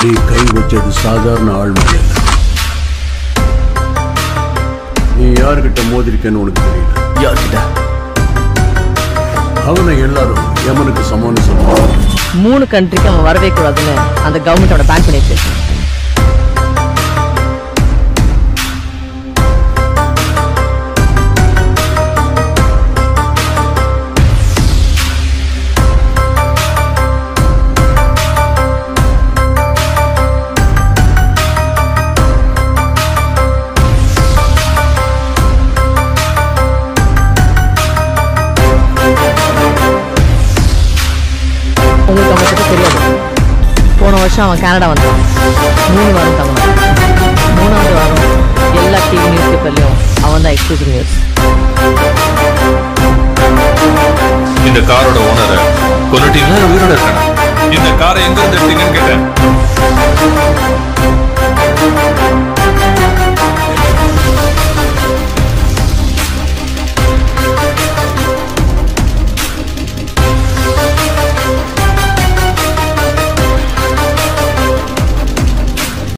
ಈ ಕೈ ವಚ್ಚದು ಸಾಧಾರಣ ಆಳ್ಮರ್ಯಾದ யார்கிட்ட மோதிருக்கன்னு உனக்கு தெரியல? யார்கிட்ட? அவனை எல்லாரும் யமனுக்கு சமம்னு சொல்லுவாங்க மூணு கண்ட்ரிக்கு அவன் வரவே கூடாதுன்னு அந்த கவர்மெண்டோட பேன் பண்ணிட்டு உங்களுக்கு அவங்க கிட்ட தெரியாது. போன வருஷம் அவன் கனடா வந்தான். மூணு வாரம் தங்கினான். மூணாவது வாரம் எல்லா டிவி நியூஸ் பேப்பர்லையும் அவன் தான் எக்ஸ்க்ளூசிவ் நியூஸ் இந்த காரோட ஓனரை கொண்டுட்டீங்களா உயிரோட இருக்கானா? இந்த காரை எங்க இருந்து எடுத்தீங்கன்னு கேட்டேன்.